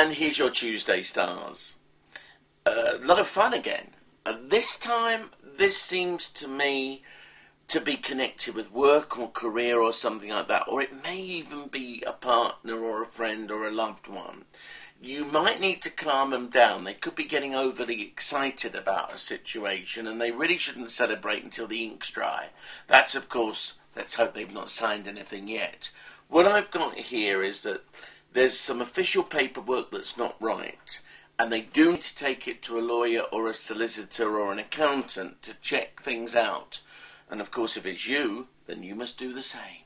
And here's your Tuesday stars. A lot of fun again. This time, this seems to me to be connected with work or career or something like that, or it may even be a partner or a friend or a loved one. You might need to calm them down. They could be getting overly excited about a situation and they really shouldn't celebrate until the ink's dry. That's, of course, let's hope they've not signed anything yet. What I've got here is that there's some official paperwork that's not right, and they do need to take it to a lawyer or a solicitor or an accountant to check things out. And of course, if it's you, then you must do the same.